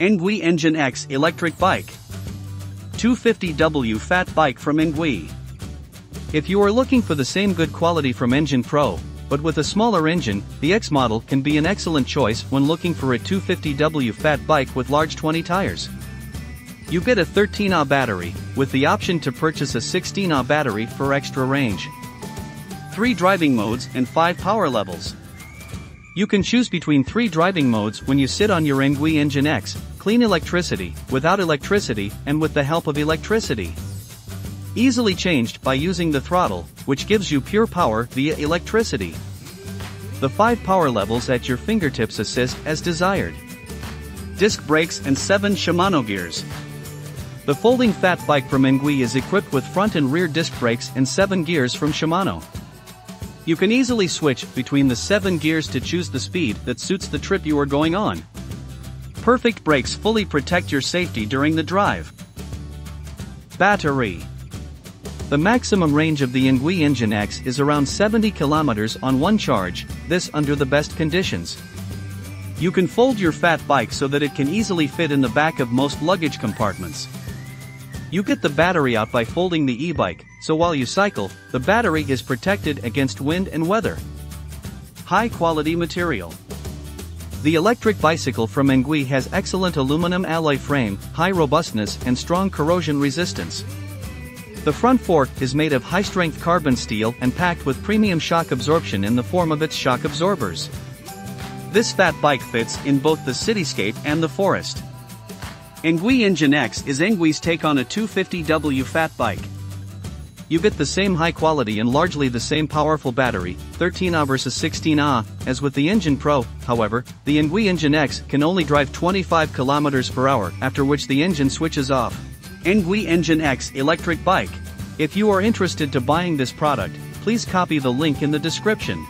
ENGWE Engine X Electric Bike 250W Fat Bike from ENGWE. If you are looking for the same good quality from Engine Pro, but with a smaller engine, the X model can be an excellent choice when looking for a 250W fat bike with large 20 tires. You get a 13Ah battery, with the option to purchase a 16Ah battery for extra range. 3 driving modes and 5 power levels. You can choose between 3 driving modes when you sit on your ENGWE Engine X, clean electricity, without electricity, and with the help of electricity. Easily changed by using the throttle, which gives you pure power via electricity. The 5 power levels at your fingertips assist as desired. Disc brakes and 7 Shimano gears. The folding fat bike from ENGWE is equipped with front and rear disc brakes and 7 gears from Shimano. You can easily switch between the 7 gears to choose the speed that suits the trip you are going on. Perfect brakes fully protect your safety during the drive. Battery The maximum range of the ENGWE Engine X is around 70 kilometers on one charge, this under the best conditions. You can fold your fat bike so that it can easily fit in the back of most luggage compartments. You get the battery out by folding the e-bike, so while you cycle, the battery is protected against wind and weather. High quality material. The electric bicycle from ENGWE has excellent aluminum alloy frame, high robustness and strong corrosion resistance. The front fork is made of high-strength carbon steel and packed with premium shock absorption in the form of its shock absorbers. This fat bike fits in both the cityscape and the forest. ENGWE Engine X is ENGWE's take on a 250W fat bike. You get the same high quality and largely the same powerful battery, 13Ah versus 16Ah, as with the Engine Pro, however, the ENGWE Engine X can only drive 25 km per hour after which the engine switches off. ENGWE Engine X electric bike. If you are interested to buying this product, please copy the link in the description.